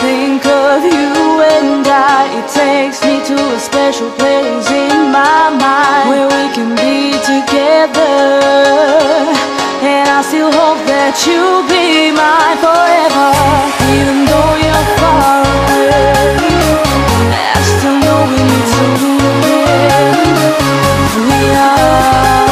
think of you and I. It takes me to a special place in my mind Where we can be together. And I still hope that you'll be mine forever. Even though you're far away I still know we need to We are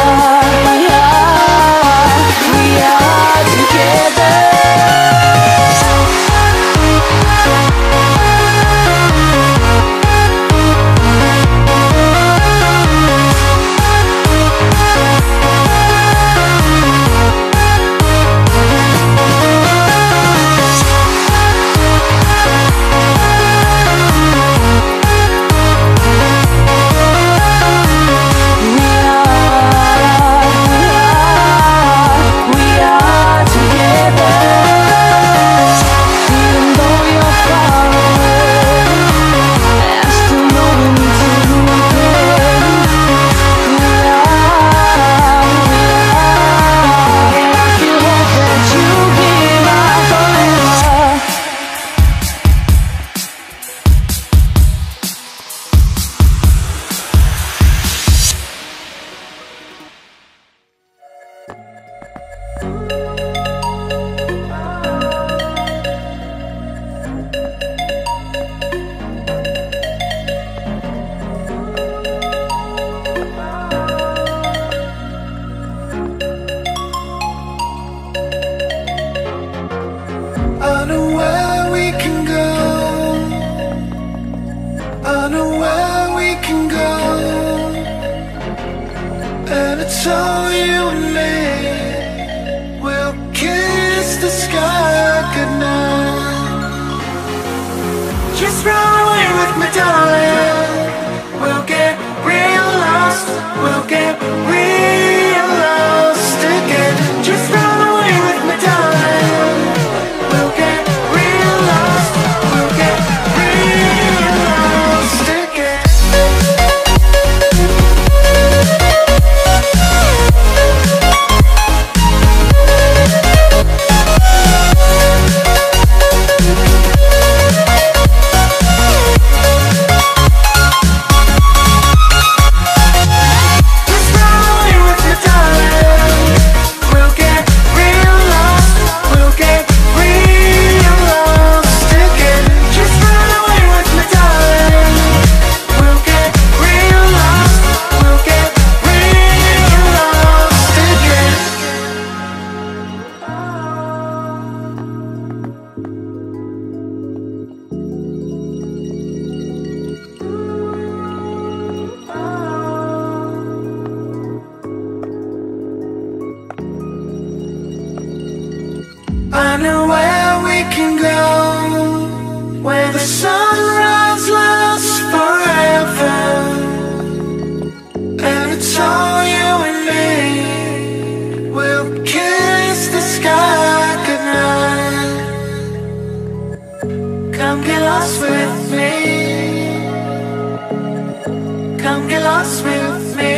Come get lost with me.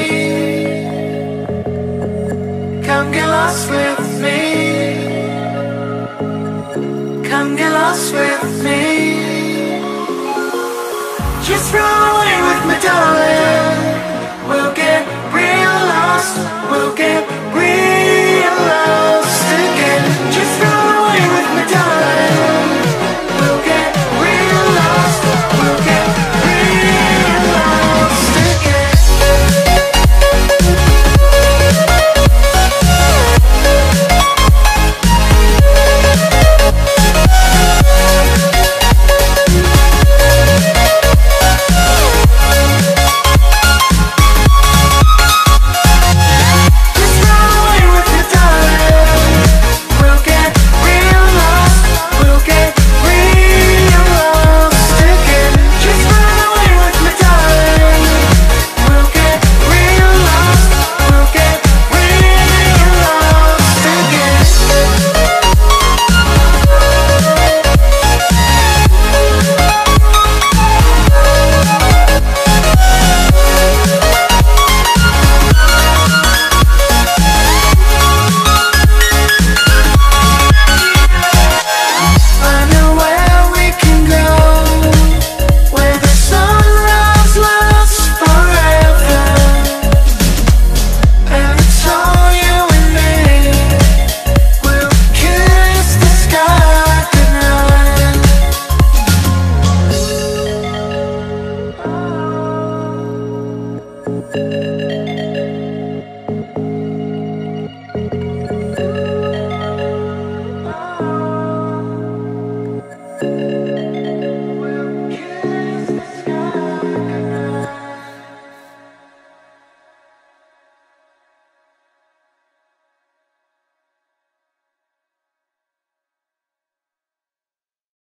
Come get lost with me. Come get lost with me. Just run away with me, darling.